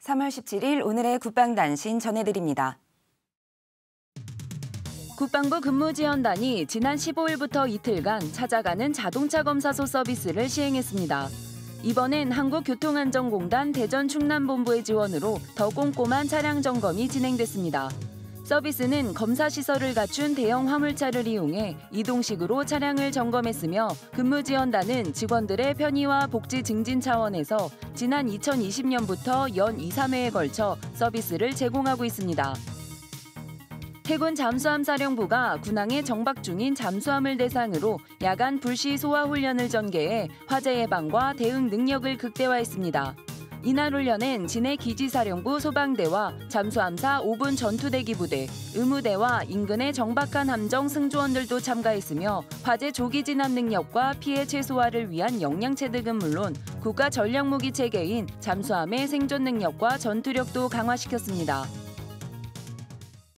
3월 17일 오늘의 국방 단신 전해드립니다. 국방부 근무지원단이 지난 15일부터 이틀간 찾아가는 자동차 검사소 서비스를 시행했습니다. 이번엔 한국교통안전공단 대전 충남본부의 지원으로 더 꼼꼼한 차량 점검이 진행됐습니다. 서비스는 검사 시설을 갖춘 대형 화물차를 이용해 이동식으로 차량을 점검했으며 근무지원단은 직원들의 편의와 복지 증진 차원에서 지난 2020년부터 연 2, 3회에 걸쳐 서비스를 제공하고 있습니다. 해군 잠수함 사령부가 군항에 정박 중인 잠수함을 대상으로 야간 불시 소화 훈련을 전개해 화재 예방과 대응 능력을 극대화했습니다. 이날 훈련엔 진해 기지사령부 소방대와 잠수함사 5분 전투대기 부대, 의무대와 인근의 정박한 함정 승조원들도 참가했으며 화재 조기 진압 능력과 피해 최소화를 위한 역량 체득은 물론 국가 전략 무기 체계인 잠수함의 생존 능력과 전투력도 강화시켰습니다.